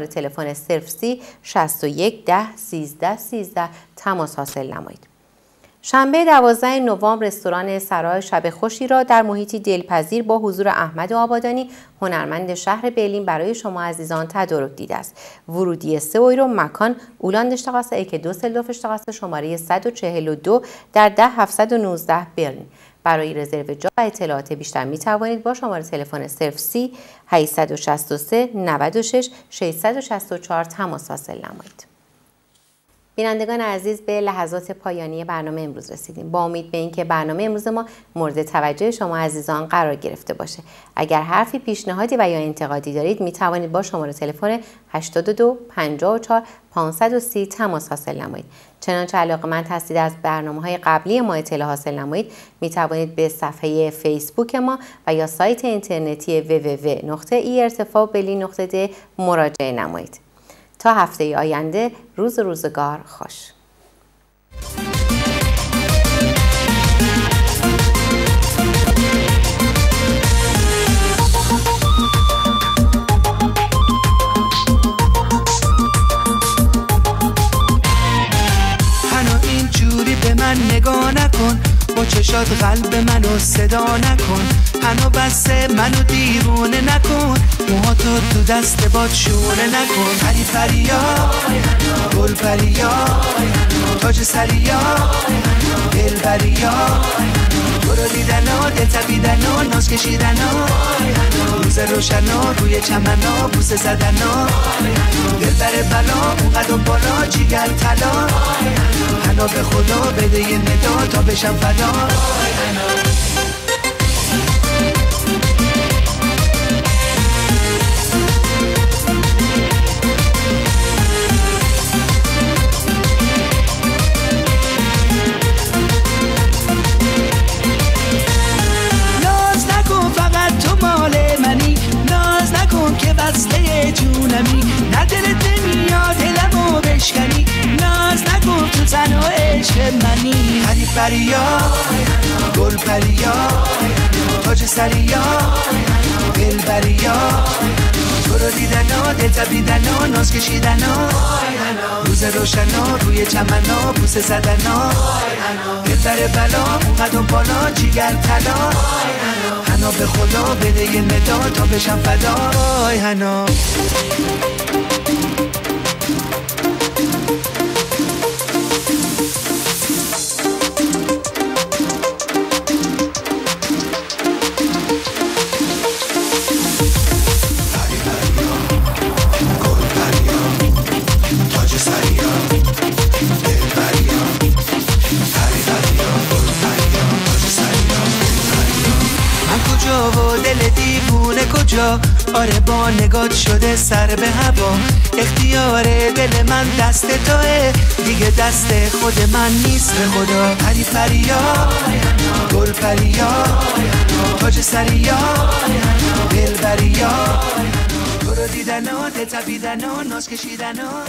تلفن صرف سی 61 ده 13 13 تماس حاصل نمایید. شنبه 12 نوامبر رستوران سرای شب خوشی را در محیطی دلپذیر با حضور احمد آبادانی هنرمند شهر برلین برای شما عزیزان تدارک دیده است. ورودی 3 اویرو مکان اولاند شتاقاسه ایک دو سلدوف شتاقاسه شماره 142 در 10 719 برلین. برای رزرو جا و اطلاعات بیشتر می توانید با شماره تلفن صرف سی 863 96 664 تماس حاصل نمایید. بینندگان عزیز به لحظات پایانی برنامه امروز رسیدیم. با امید به اینکه برنامه امروز ما مورد توجه شما عزیزان قرار گرفته باشه. اگر حرفی پیشنهادی و یا انتقادی دارید می توانید با شماره تلفن 82 54 530 تماس حاصل نمایید. چنانچه علاقه من هستید از برنامه های قبلی ما اطلاع حاصل نمایید می توانید به صفحه فیسبوک ما و یا سایت اینترنتی www.irtفابلی.د مراجعه نمایید. تا هفته آینده. روز روزگار خوش. نگاه نکن. با چشات قلب منو صدا نکن. هنو بسه منو دیوونه نکن. موهاتو تو دست باد شونه نکن. پری پریا گل پریا تاج سریا دل بریا دیدن دل تبیدن ناز کشیدن روز روشن روی چمن بوسه زدن دل بر بلا اونقدر بالا جیگر طلا. حنا به خدا بده یه ندا تا بشم فدا. زن و عشق منی. پری پریا گل پریا تاج سریا دل بریا تو رو دیدن ها دل تبیدن ها ناز کشیدن ها. روز روشن ها روی چمن ها بوسه زدن ها. دل بر بلا اونقدر بالا جیگر طلا. هنا به خدا بده یه ندا تا بشم فدا. آی هنا کجا؟ آره با نگات شده سر به هوا. اختیار دل من دست توه. دیگه دست خود من نیست به خدا. پری پریا گل پریا تاج سریا دل بریا تو رو دیدن ها دل تبیدن ها ناز کشیدن ها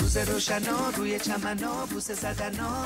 روز روشن روی چمن ها بوسه زدن ها